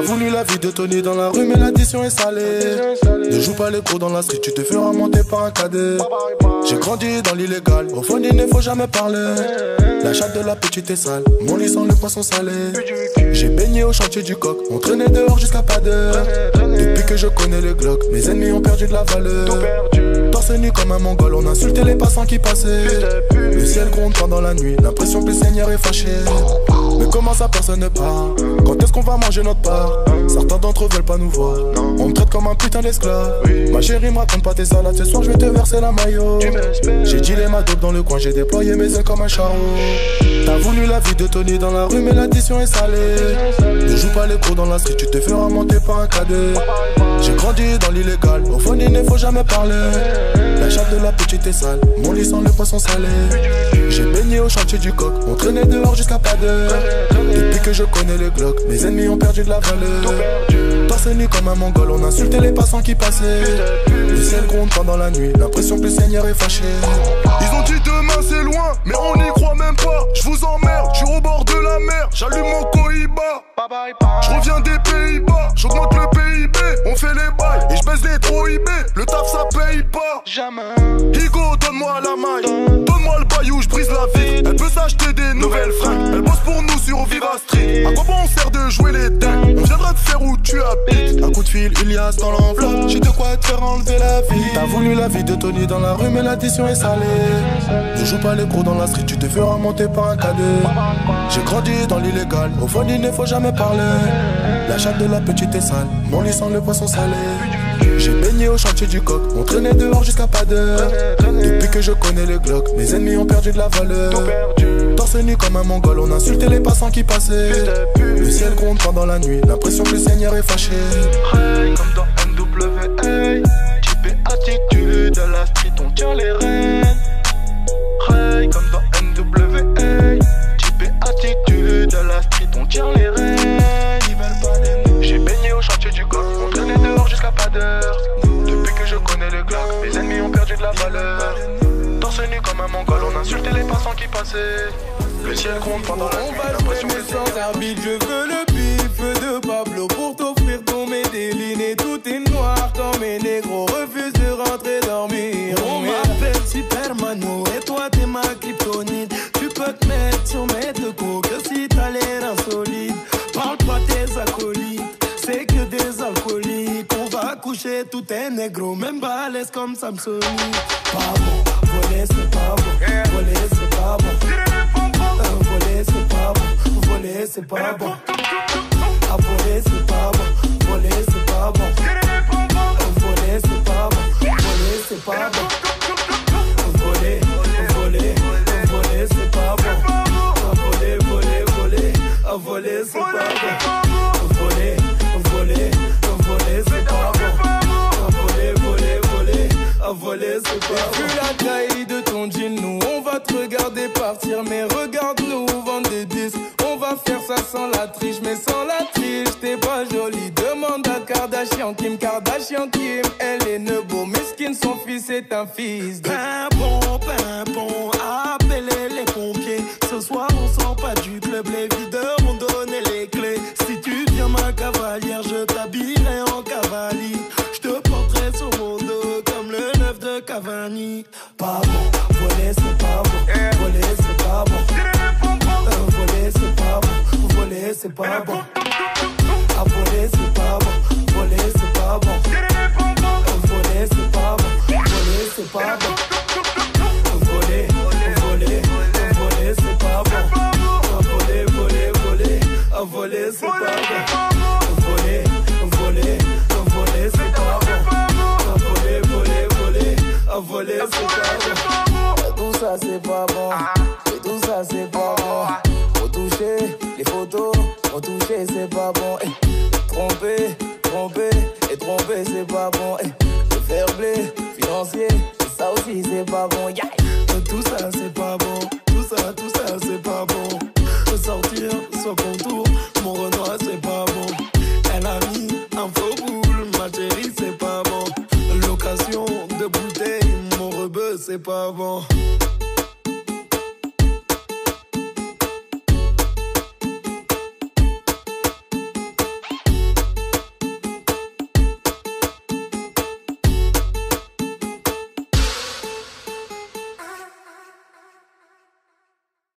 voulu la vie de Tony dans la rue, mais l'addition est salée. Ne joue pas les cours dans la street, tu te feras monter par un cadet. J'ai grandi dans l'illégal, au fond il ne faut jamais parler. La chatte de la petite est sale, mon lit sent le poisson salé. J'ai baigné au chantier du coq, on traînait dehors jusqu'à pas d'heure. Depuis que je connais le Glock, mes ennemis ont perdu de la valeur. Torse nu comme un mongol, on insultait les passants qui passaient. Le ciel gronde pendant la nuit, l'impression que le Seigneur est fâché. Mais comment ça personne ne part? Quand est-ce qu'on va manger notre part? Certains d'entre eux veulent pas nous voir. On me traite comme un putain d'esclave. Ma chérie me raconte pas tes salades, ce soir je vais te verser la maillot. J'ai dit les dope dans le coin, j'ai déployé mes ailes comme un charreau. T'as voulu la vie de Tony dans la rue, mais l'addition est salée. Ne joue pas les cours dans la street, tu te feras monter par un cadet. J'ai grandi dans l'illégal, au fond il ne faut jamais parler. La chatte de la petite est sale, mon lit sent le poisson salé. J'ai baigné au chantier du coq, on traînait dehors jusqu'à pas d'heure. Depuis que je connais le Glock, mes ennemis ont perdu de la valeur. Torse nu comme un mongol, on insultait les passants qui passaient. Le ciel gronde pendant la nuit, l'impression que le Seigneur est fâché. Ils ont dit demain c'est loin, mais on n'y croit même pas. Je vous emmerde, je suis au bord de la mer, j'allume mon Cohiba. Je reviens des Pays-Bas, j'augmente le PIB, on fait les bails et je baisse les trop IB. Le taf ça paye pas. Jamais. Higo, donne-moi la maille, donne-moi le baillou, je brise la vie. Elle peut s'acheter des nouvelles fringues, À quoi bon on sert de jouer les dingues On viendra te faire où tu habites. Un coup de fil, Ilias dans l'enveloppe, j'ai de quoi te faire enlever la vie. T'as voulu la vie de Tony dans la rue, mais l'addition est salée. Ne joue pas les gros dans la street, tu te feras monter par un cadet. J'ai grandi dans l'illégal, au fond il ne faut jamais parler. La chatte de la petite est sale, mon lit sent le poisson salé. J'ai baigné au chantier du coq, on traînait dehors jusqu'à pas d'heure. Depuis que je connais le Glock, mes ennemis ont perdu de la valeur. Torse nu comme un mongol, on insultait les passants qui passaient. Le ciel gronde pendant la nuit, l'impression que le Seigneur est fâché. Comme dans NWA, type attitude, à la street on tient les rênes. Hey, comme dans NWA, type attitude, à la street on tient les rênes. J'ai baigné au chantier du coq, on traînait dehors jusqu'à pas d'heure. Depuis que je connais le Glock, mes ennemis ont perdu de la valeur. Nu comme un mongol, on insultait les passants qui passaient. Le ciel gronde pendant la On va l'impression jouer que mais sans arbitre, je veux le bif de Pablo pour t'offrir ton médéline et tout est noir quand mes négros refusent de rentrer dormir. On m'appelle Supermano et toi t'es ma kryptonite. Tu peux te mettre sur mes deux coups que si t'as l'air insolite. Parle pas tes acolytes, c'est que des alcooliques. On va coucher tout est négro, même balèze comme bon, voler c'est pas bon, voler c'est pas bon. Euh, Voler c'est pas bon, voler c'est pas bon. À voler c'est pas bon, voler c'est pas bon. Euh, Voler c'est pas bon, voler c'est pas bon. Voler, voler, voler c'est pas bon. À Voler, voler, voler, à voler c'est pas bon. Voler, voler, voler c'est pas bon. À Voler, voler, voler, à voler c'est pas mais regarde-nous vendre des disques. On va faire ça sans la triche, mais sans la triche, t'es pas jolie. Demande à Kardashian, Kim Kardashian, Kim, elle est nebo. Miskin, son fils est un fils de. Pimpon, pimpon, appelez les pompiers. Ce soir, on sort pas du club, les videurs m'ont donné les clés. Si tu viens ma cavalière, je t'habillerai en cavalier. Je te porterai sur mon dos comme le neuf de Cavani. Pas bon, voler c'est pas bon, voler bon, voler c'est pas bon. À voler c'est pas bon, voler c'est pas bon. Euh, voler c'est pas bon, voler c'est pas bon. Voler, voler, voler c'est pas bon. À voler, voler, voler, à voler c'est pas bon. Voler, voler, voler c'est pas bon. À voler, c'est pas bon. Eh, Le fair play financier, ça aussi c'est pas bon. Yeah. Tout ça c'est pas bon, tout ça, tout ça c'est pas bon. Sortir sans contour, mon Renoir c'est pas bon. Elle a mis un faux boule, ma chérie c'est pas bon. Location de bouteille, mon rebeu c'est pas bon.